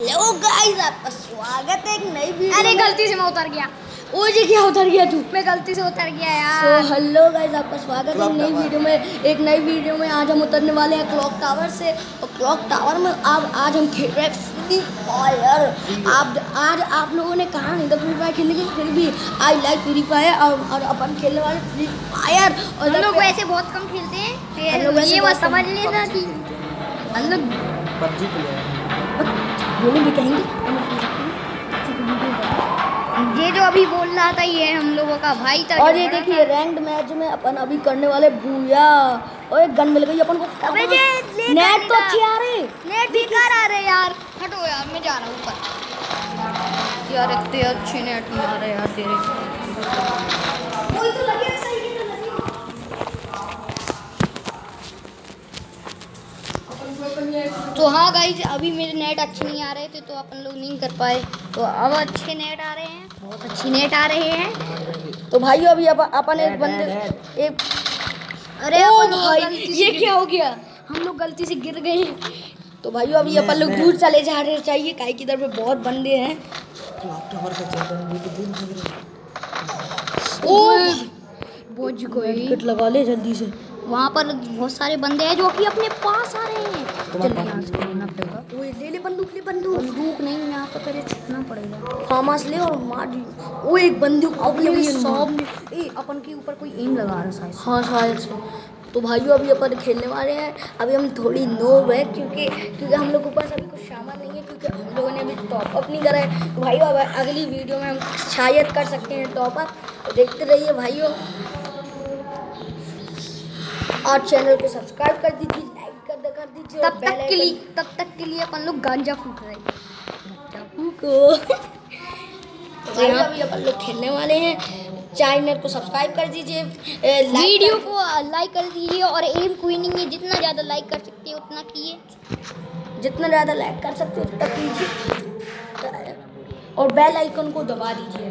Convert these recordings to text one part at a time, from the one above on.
Hello guys आपका स्वागत है एक नई वीडियो अरे गलती से मैं उतर गया। ओ जी क्या उतर गया तू? मैं गलती से उतर गया तो यार हेलो गाइस आपका स्वागत है नई वीडियो में। एक नई वीडियो में आज हम उतरने वाले हैं क्लॉक टावर से। और क्लॉक टावर में अब आज हम खेल रहे फ्री फायर आप आज आप लोगों ने कहा नहीं था फ्री फायर खेलने के फिर भी आई लाइक फ्री फायर और, और अपन खेलने वाले फ्री फायर और हम लोग वैसे बहुत कम खेलते हैं ये समझ लेना कि हम लोग पबजी प्लेयर बोले भी कहेंगे। ये जो अभी बोल रहा था ये हम लोगों का भाई था और ये देखिए रैंक्ड मैच में अपन अभी करने वाले बूया। और एक गन मिल गई अपन को अबे ये नेट तो अच्छी आ रही। नेट बेकार आ रहे यार। हटो यार मैं जा रहा हूँ ऊपर। यार इतने अच्छे नेट नहीं आ रहे यार तेरे। तो हाँ गाइज़ अभी मेरे नेट अच्छे नहीं आ रहे थे तो अपन लोग नहीं कर पाए। तो अब अच्छे नेट आ रहे हैं। बहुत अच्छी नेट आ रहे हैं। तो भाई अभी अपन अपन एक बंदे एक अरे ओ भाई ये क्या हो गया? हम लोग गलती से गिर गए तो भाई अभी अपन लोग दूर चले जा रहे चाहिए काहे की तरफ़ बहुत बंदे हैं। का है है। ओ! बोझ कोई। लगा ले जल्दी से। वहाँ पर बहुत सारे बंदे हैं जो कि अपने पास आ रहे हैं। यहाँ से लेना पड़ेगा ओए ले ले बंदूक ले बंदूक। बंदूक नहीं यहाँ पर पहले छूटना पड़ेगा। फार्मास ले और मार दी। ओ एक बंदूक अपने ए अपन के ऊपर कोई एम लगा रहा है हाँ शायद से। तो भाइयों अभी अपन खेलने वाले हैं। अभी हम थोड़ी नोब है क्योंकि क्योंकि हम लोग के पास अभी कुछ सामान नहीं है क्योंकि हम लोगों ने अभी टॉप अप नहीं करा है। तो भाइयों अब अगली वीडियो में हम शायद कर सकते हैं टॉप अप तो देखते रहिए भाइयों। और चैनल को सब्सक्राइब कर दीजिए लाइक कर दे कर दीजिए तब तक के लिए तब तक के लिए अपन लोग गांजा फूक रहे हैं। को। तो यहाँ अभी अपन लोग खेलने वाले हैं। चैनल को सब्सक्राइब कर दीजिए वीडियो को लाइक कर दीजिए और एम क्वीनिंग है जितना ज़्यादा लाइक कर सकते हैं उतना किए। जितना ज़्यादा लाइक कर सकते हो उतना कीजिए। और बेल आइकन को दबा दीजिए।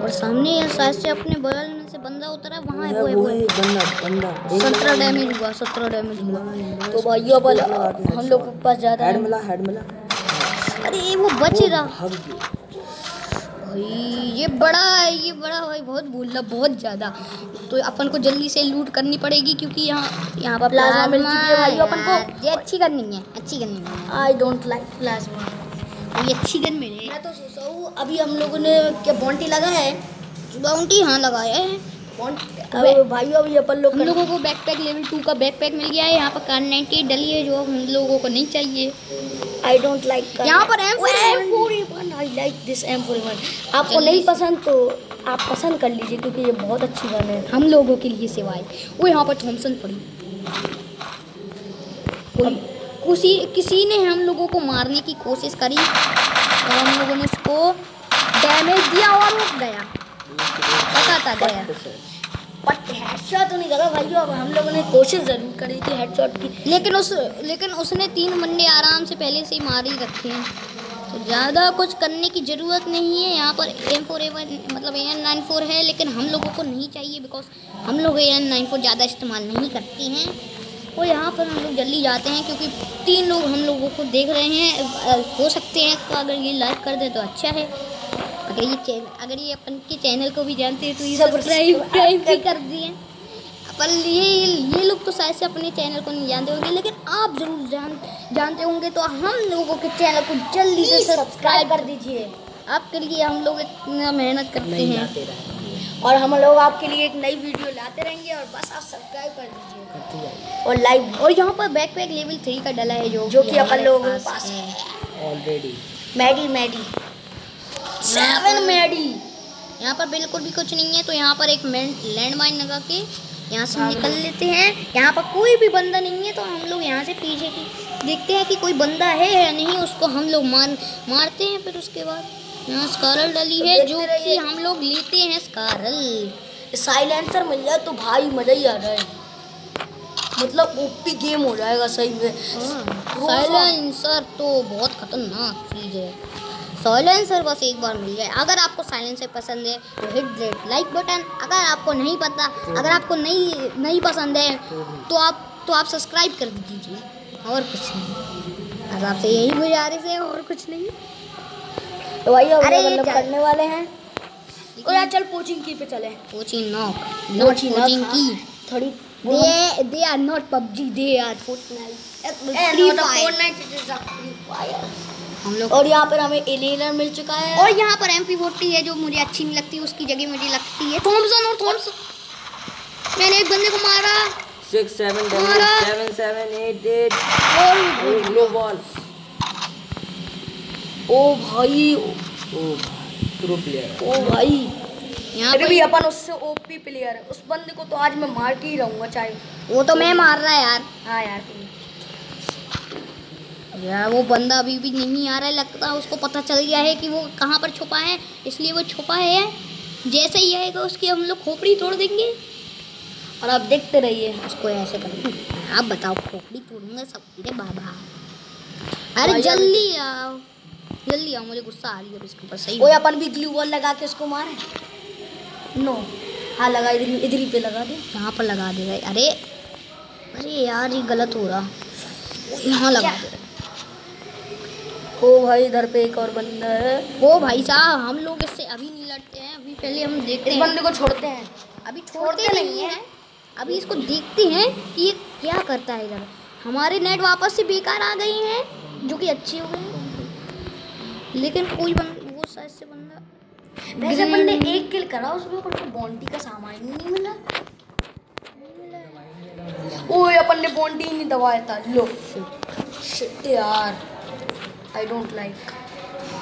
और सामने यार शायद से अपने बगल में से बंदा उतरा है वहाँ है वो है है है बंदा। बंदा सत्रह डैमेज हुआ सत्रह डैमेज हुआ। तो भाइयों अपन हम लोग के पास ज़्यादा हेड मिला हेड मिला। अरे वो बच ही रहा। भाई ये बड़ा है ये बड़ा भाई बहुत रहा बहुत ज़्यादा। तो अपन को जल्दी से लूट करनी पड़ेगी क्योंकि यहाँ यहाँ पर प्लाज्मा मिल चुकी है भाई अपन को। ये अच्छी गन नहीं है अच्छी गन नहीं है। आई डोंट लाइक प्लाज्मा ये अच्छी गन मेरे। मैं तो सोचा हूँ अभी हम लोगों ने क्या बॉन्टी लगा है? बाउंटी हाँ लगाया है। अब भाइयों अभी अपन लोग हम लोगों को बैकपैक लेवल टू का बैकपैक मिल गया है। यहाँ पर कार नाइन्टी डली है जो हम लोगों को नहीं चाहिए। आई डोंट लाइक यहाँ पर M41 M41 I like this M41 आपको नहीं पसंद तो आप पसंद कर लीजिए क्योंकि ये बहुत अच्छी गन है। हम लोगों के लिए सिवाय। वो यहाँ पर थॉमसन पड़ी। कोई किसी ने हम लोगों को मारने की कोशिश करी और हम लोगों ने उसको डैमेज दिया और गया। था गया बट हेडशॉट तो नहीं करा भाइयों अब हम लोगों ने कोशिश ज़रूर करी थी हेडशॉट की। लेकिन उस लेकिन उसने तीन बंदे आराम से पहले से ही मार ही रखे हैं। तो ज़्यादा कुछ करने की ज़रूरत नहीं है। यहाँ पर एम फोर एवन मतलब ए एन नाइन फोर है लेकिन हम लोगों को नहीं चाहिए बिकॉज़ हम लोग ए एन नाइन फोर ज़्यादा इस्तेमाल नहीं करते हैं। और यहाँ पर हम लोग जल्दी जाते हैं क्योंकि तीन लोग हम लोगों को देख रहे हैं। हो सकते हैं तो अगर ये लाइक कर दे तो अच्छा है। अगर ये चैनल अगर ये अपन के चैनल को भी जानते हैं तो ये सब्सक्राइब भी कर दिए। अपन ये ये लोग तो शायद से अपने चैनल को नहीं जानते होंगे लेकिन आप ज़रूर जान जानते होंगे तो हम लोगों के चैनल को जल्दी से सब्सक्राइब कर दीजिए। आपके लिए हम लोग इतना मेहनत करते हैं। और हम लोग आपके लिए एक नई वीडियो लाते रहेंगे और बस आप सब्सक्राइब कर दीजिए। और लाइक और यहाँ पर बैक बैकपैक लेवल थ्री का डला है जो जो कि अपन लोगों के पास पास है। ऑलरेडी मैडी मैडी सेवन मैडी यहाँ पर बिल्कुल भी कुछ नहीं है तो यहाँ पर एक लैंड माइन लगा के यहाँ से निकल लेते हैं। यहाँ पर कोई भी बंदा नहीं है तो हम लोग यहाँ से पीछे की देखते हैं कि कोई बंदा है या नहीं उसको हम लोग मार मारते हैं। फिर उसके बाद यहाँ स्कारल डली है जो कि हम लोग लेते हैं स्कारल साइलेंसर मिल जाए तो भाई मज़ा ही आ रहा है मतलब ओपी गेम हो जाएगा सही में। साइलेंसर तो बहुत खतरनाक चीज़ है। साइलेंसर बस एक बार मिल जाए। अगर आपको साइलेंसर पसंद है तो हिट दैट लाइक बटन अगर आपको नहीं पता अगर आपको नहीं नहीं पसंद है तो आप तो आप सब्सक्राइब कर दीजिए। और कुछ नहीं। बस आपसे यही गुजारिश है और कुछ नहीं। तो भाई अरे मतलब करने वाले हैं। और यार चल कोचिंग की पे चले। Coaching knock not coaching. की। थोड़ी they they are not PUBG they are Fortnite Free Fire हम लोग और यहाँ पर हमें एलियनर मिल चुका है। और यहाँ पर एम पी है जो मुझे अच्छी नहीं लगती उसकी जगह मुझे लगती है। थॉमसन और थॉमसन मैंने एक बंदे को मारा। Six seven seven seven eight eight और ग्लो बॉल ओ भाई ओ प्रो प्लेयर ओ भाई। यहाँ पर भी अपन उससे ओपी प्लेयर है। उस बंदे को तो आज मैं मार के ही रहूँगा चाहे वो तो मैं मार रहा है यार। हाँ यार तुम यार वो बंदा अभी भी नहीं आ रहा है लगता है उसको पता चल गया है कि वो कहाँ पर छुपा है इसलिए वो छुपा है। जैसे ही आएगा उसकी हम लोग खोपड़ी तोड़ देंगे। और आप देखते रहिए उसको ऐसे करेंगे आप बताओ खोपड़ी तोड़ूँगा सब तेरे बाबा। अरे जल्दी आओ। जल्दी आओ मुझे गुस्सा आ रही है इसके ऊपर सही कोई अपन भी ग्लू बॉल लगा के उसको मारे? नो। हाँ लगा इधर इधर ही पे लगा दे। यहाँ पर लगा दे रहे अरे अरे यार ये गलत हो रहा। यहाँ लगा दे। ओ भाई इधर पे एक और बंदा है। ओ भाई साहब हम लोग इससे अभी नहीं लड़ते हैं। अभी पहले हम देखते इस हैं। बंदे को छोड़ते हैं। अभी छोड़ते छोड़ते नहीं है। अभी इसको देखते हैं कि ये क्या करता है इधर। हमारे नेट वापस से बेकार आ गई हैं जो कि अच्छे हो गए लेकिन कोई बन वो शायद से बंदा वैसे ने एक किल करा उसमें पर बॉन्टी का सामान ही नहीं मिला। ओए अपन ने बॉन्टी ही नहीं दबाया था। लो। शिट यार। आई डोंट लाइक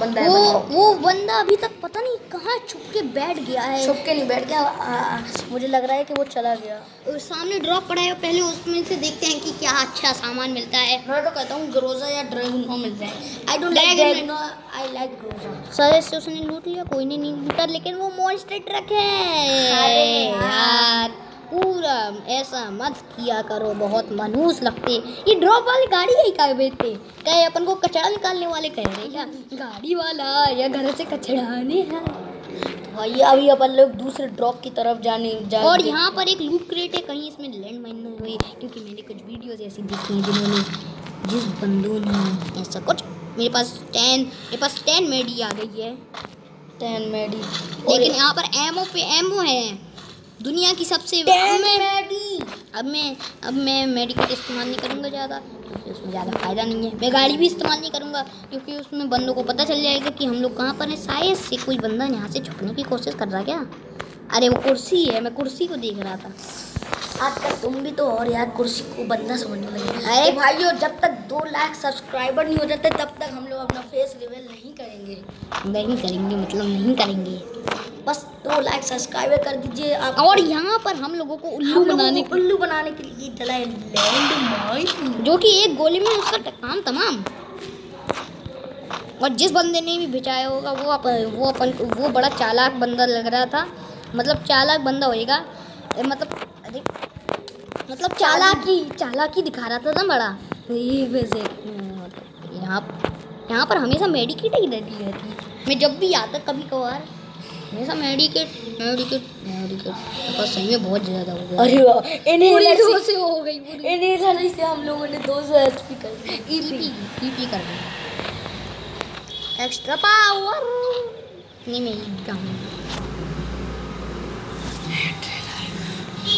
बंदा वो बंदा। वो बंदा अभी तक पता नहीं कहाँ छुप के बैठ गया है। छुप के नहीं बैठ गया। आ, आ, मुझे लग रहा है कि वो चला गया। और सामने ड्रॉप पड़ा है पहले उसमें से देखते हैं कि क्या अच्छा सामान मिलता है। मैं तो कहता हूँ ग्रोजा या ड्रैगन मिलता है। I don't like dragon I like Groza sir से उसने लूट लिया कोई ने नहीं लूटा लेकिन वो मॉन्स्टर ट्रक है। अरे यार। पूरा ऐसा मत किया करो बहुत मनूस लगते ये ड्रॉप वाली गाड़ी यही का बेचते कहे अपन को कचरा निकालने वाले कह रहे क्या? गाड़ी वाला या घर से कचड़ाने है? भाई अभी अपन लोग दूसरे ड्रॉप की तरफ़ जाने जा और यहाँ पर एक लूट क्रेट है कहीं इसमें लैंड माइन न हुई क्योंकि मैंने कुछ वीडियोस ऐसी देखी हैं जिन्होंने जिस बंदों ने ऐसा कुछ मेरे पास टेन मेरे पास टेन मेडी आ गई है। टेन मेडी लेकिन यहाँ पर एमओ पे एमओ है। दुनिया की सबसे अब मैं अब मैं अब मैं मेडिकेट इस्तेमाल नहीं करूँगा ज़्यादा। क्योंकि उसमें ज़्यादा फ़ायदा नहीं है। मैं गाड़ी भी इस्तेमाल नहीं करूँगा क्योंकि उसमें बंदों को पता चल जाएगा कि हम लोग कहाँ पर हैं। शायद से कोई बंदा यहाँ से छुपने की कोशिश कर रहा क्या? अरे वो कुर्सी है मैं कुर्सी को देख रहा था। आजकल तुम भी तो और यार कुर्सी को बंदा समझने लगे। अरे- अरे भाइयों जब तक दो लाख सब्सक्राइबर नहीं हो जाते तब तक हम लोग अपना फेस रिवील नहीं करेंगे। नहीं करेंगे मतलब नहीं करेंगे। बस दो लाख सब्सक्राइबर कर दीजिए। आप और यहाँ पर हम लोगों को उल्लू बनाने को उल्लू बनाने के लिए डला है लैंड माइन जो कि एक गोली में उसका काम तमाम। और जिस बंदे ने भी भिजाया होगा वो अपन वो अपन वो बड़ा चालाक बंदा लग रहा था। मतलब चालाक बंदा होएगा। मतलब अरे मतलब चालाकी चालाकी दिखा रहा था ना बड़ा। ये वैसे यहाँ यहाँ पर हमेशा मेडिकेट ही रहती रहती है। मैं जब भी आता कभी कभार हमेशा मेडिकेट मेडिकेट मेडिकेट बस सही में बहुत ज़्यादा हो गया। अरे वाह इन्हें पूरी दो से हो गई पूरी। इन्हें ऐसे से हम लोगों ने 200 एचपी कर दी। ईपी ईपी कर एक्स्ट्रा पावर नहीं मैं जाऊँ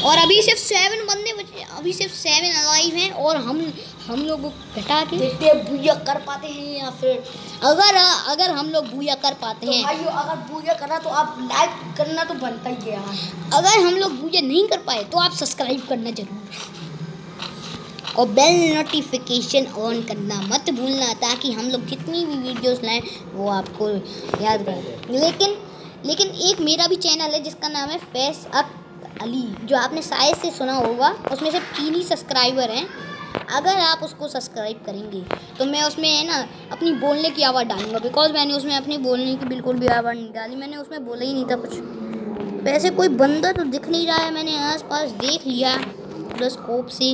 और अभी सिर्फ़ सेवन बंदे बचे अभी सिर्फ़ सेवन अलाइव हैं और हम हम लोग घटा के देखते हैं भूया कर पाते हैं या फिर अगर अगर हम लोग भूया कर पाते तो हैं। भाइयों अगर भूया करना तो आप लाइक करना तो बनता ही है। अगर हम लोग बूया नहीं कर पाए तो आप सब्सक्राइब करना ज़रूर। और बेल नोटिफिकेशन ऑन करना मत भूलना ताकि हम लोग जितनी भी वीडियोस लाएँ वो आपको याद रहे। लेकिन लेकिन एक मेरा भी चैनल है जिसका नाम है फैस अक अली जो आपने शायद से सुना होगा उसमें से तीन ही सब्सक्राइबर हैं। अगर आप उसको सब्सक्राइब करेंगे तो मैं उसमें है ना अपनी बोलने की आवाज़ डालूँगा। बिकॉज़ मैंने उसमें अपनी बोलने की बिल्कुल भी आवाज़ नहीं डाली। मैंने उसमें बोला ही नहीं था कुछ। वैसे कोई बंदा तो दिख नहीं रहा है मैंने आस पास देख लिया पूरा स्कोप से।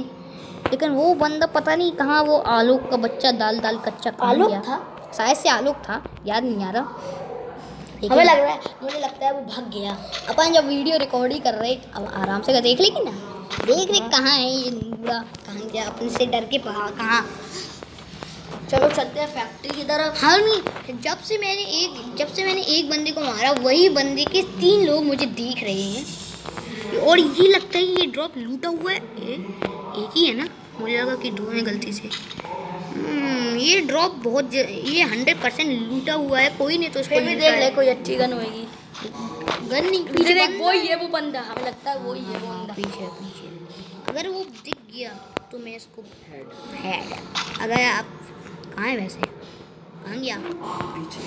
लेकिन वो बंदा पता नहीं कहाँ वो आलोक का बच्चा दाल दाल कच्चा आलोक गया। था? शायद से आलोक था याद नहीं आ रहा। हमें लग रहा है मुझे लगता है वो भाग गया। अपन जब वीडियो रिकॉर्ड ही कर रहे अब आराम से देख लेगी ना। देख रहे कहाँ है ये बूढ़ा कहाँ गया? अपने से डर के पहा कहाँ? चलो चलते हैं फैक्ट्री की तरफ़। हम जब से मैंने एक जब से मैंने एक बंदे को मारा वही बंदे के तीन लोग मुझे देख रहे हैं। और ये लगता है ये ड्रॉप लूटा हुआ है। ए, एक ही है ना? मुझे लगा कि दो हैं गलती से। हम्म, ये ड्रॉप बहुत ये हंड्रेड परसेंट लूटा हुआ है। कोई नहीं तो उसको भी देख ले कोई अच्छी गन होगी गन नहीं पीछे पीछे देख बंदा वही है। वो बंदा। हमें लगता है वही है वो बंदा। पीछे पीछे। अगर वो दिख गया तो मैं इसको हेड अगर आप कहाँ है वैसे? कहाँ गया? पीछे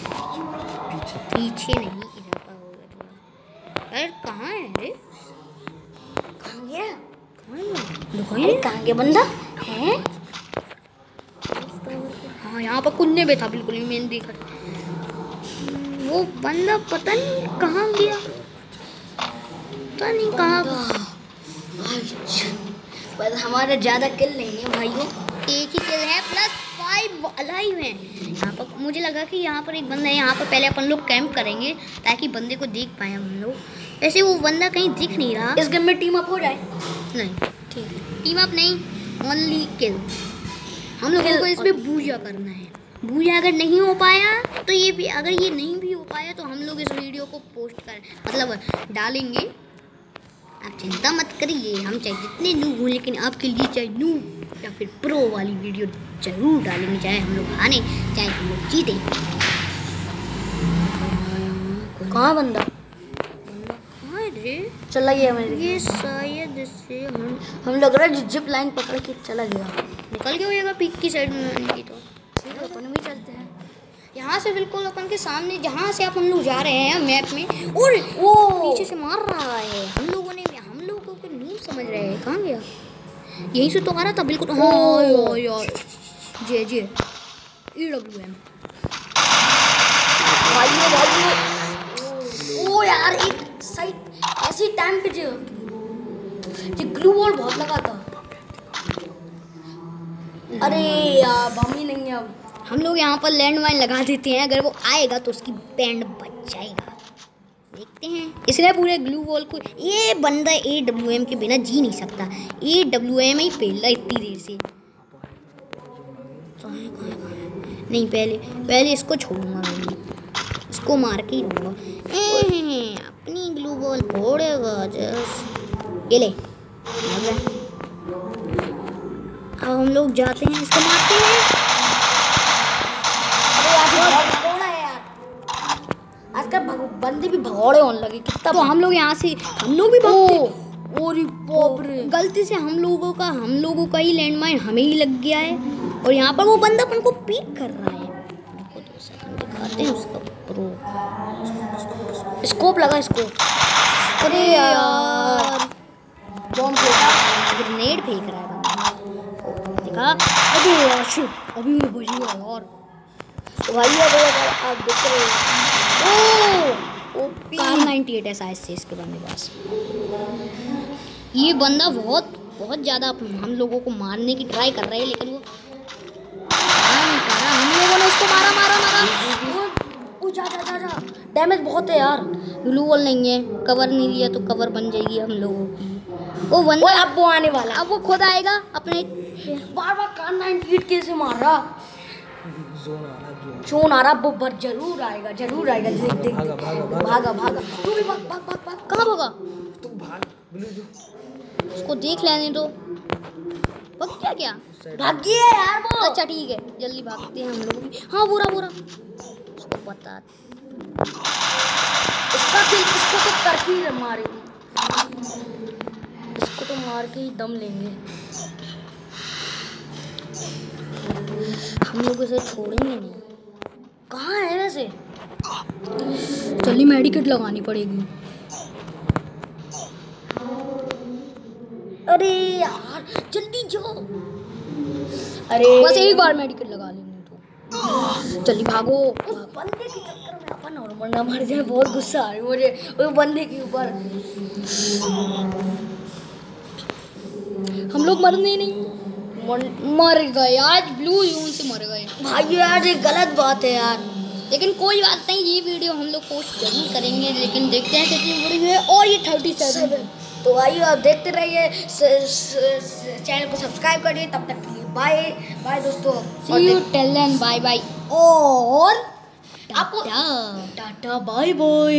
पीछे। पीछे नहीं इधर पर होगा थोड़ा। यार कहाँ है रे? कहाँ गया? कहाँ है? वो? अरे नहीं कहाँ गया बंदा? है? हाँ यहाँ पर कुन्ने पे था बिल्कुल ही मैंने देखा वो बंदा पता नहीं कहाँ गया। पता नहीं कहाँ बस हमारे ज़्यादा किल नहीं है भाइयों। एक ही किल है प्लस फाइव अलाइव हैं। यहाँ पर मुझे लगा कि यहाँ पर एक बंदा है यहाँ पर पहले अपन लोग कैंप करेंगे ताकि बंदे को देख पाए हम लोग। वैसे वो बंदा कहीं दिख नहीं रहा। इस गेम में टीम अप हो जाए। नहीं ठीक है। टीम अप नहीं ओनली किल हम लोगों को इसमें बूजा करना है। बूजा अगर नहीं हो पाया तो ये भी अगर ये नहीं पाया तो हम लोग इस वीडियो को पोस्ट कर मतलब डालेंगे। आप चिंता मत करिए हम चाहे जितने नू हों लेकिन आपके लिए चाहे नू या फिर प्रो वाली वीडियो ज़रूर डालेंगे चाहे हम लोग हारे चाहे हम लोग जीते। कहाँ बंदा? है चला गया मेरे ये शायद इससे हम हम लग रहा है जिप लाइन पकड़ के चला गया। निकल गया होगा पीक की साइड में तो ठीक है अपन भी चलते हैं यहाँ से बिल्कुल अपन के सामने जहाँ से आप हम लोग जा रहे हैं मैप में और वो पीछे से मार रहा है। हम लोगों ने हम लोगों को न्यू समझ रहे हैं। कहाँ गया? यहीं से तो आ रहा था बिल्कुल हाँ यार। यार जे जे। ई डब्ल्यू एम भाइयों भाइयों। ओ यार एक साइड ऐसी टाइम पे जो ये ग्लू वॉल बहुत लगा था। अरे यार बम ही नहीं है अब। हम लोग यहाँ पर लैंड माइन लगा देते हैं। अगर वो आएगा तो उसकी बैंड बच जाएगा। देखते हैं। इसने पूरे ग्लू वॉल को ये बंदा ए डब्ल्यू एम के बिना जी नहीं सकता। ए डब्ल्यू एम ही फेल रहा इतनी देर से? नहीं, पहले पहले इसको छोड़ूँगा मैं इसको मार के ही दूँगा अपनी ग्लू बॉल फोड़ेगा, जस। ये ले। अब हम लोग जाते हैं इसको मारते हैं अरे आज बहुत भगोड़ा है यार आजकल भगो- बंदे भी भगौड़े होने लगे। कितना तो हम लोग यहाँ से हम लोग भी भागते ओ ओरी बाप रे गलती से हम लोगों का हम लोगों का ही लैंडमाइन हमें ही लग गया है। और यहाँ पर वो बंदा अपन को पीक कर रहा है। देखो दो सेकंड दिखाते हैं उसका प्रो स्कोप लगा स्कोप अरे यार। बॉम्ब फेंका ग्रेनेड फेंक रहा है देखा? अबे यार शिट अभी बच गया यार तो भाई आप देख रहे हो। ओ! ओपी। कार 98 है शायद से इसके बंदे पास। ये बंदा बहुत बहुत ज़्यादा हम लोगों को मारने की ट्राई कर रहा है लेकिन वो हम लोगों ने उसको मारा मारा मारा। ओ जा जा जा जा। डैमेज बहुत है यार। ग्लू वॉल नहीं है कवर नहीं लिया तो कवर बन जाएगी हम लोगों की। वो बंदा अब वो आने वाला। अब वो खुद आएगा अपने बार बार कान नाइन फीट कैसे मार रहा। जोन आ रहा है। चोन आ रहा वो बर ज़रूर आएगा ज़रूर आएगा देख देख देख। भागा, भागा, भागा। भागा भागा। तू भी भाग भाग भाग भाग। कहाँ भगा? तू भाग ब्लू जो उसको देख लेने दो। भग क्या? क्या भाग गया यार वो। अच्छा ठीक है। जल्दी भागते हैं हम लोग भी। हाँ बुरा बुरा उसको पता इसका किल इसको तो करके ही मारे इसको तो मार के ही दम लेंगे। हम लोग इसे छोड़ेंगे नहीं। कहाँ है वैसे? जल्दी मेडिकेट लगानी पड़ेगी। अरे यार जल्दी जाओ। अरे। बस एक बार मेडिकेट लगा लेंगे तो। जल्दी भागो। उस बंदे के चक्कर में अपन और मरना मर जाए बहुत गुस्सा आ रही मुझे उस बंदे के ऊपर। हम लोग मरने नहीं। मर गए। आज ब्लू यून से मर गए। भाई यार ये गलत बात है यार। लेकिन कोई बात नहीं ये वीडियो हम लोग पोस्ट ज़रूर करेंगे लेकिन देखते हैं कितनी बड़ी है और ये थर्टी सेवन तो भाई आप देखते रहिए चैनल को सब्सक्राइब करिए तब तक बाय बाय दोस्तों। See you till then bye bye और आपको टाटा बाय बाय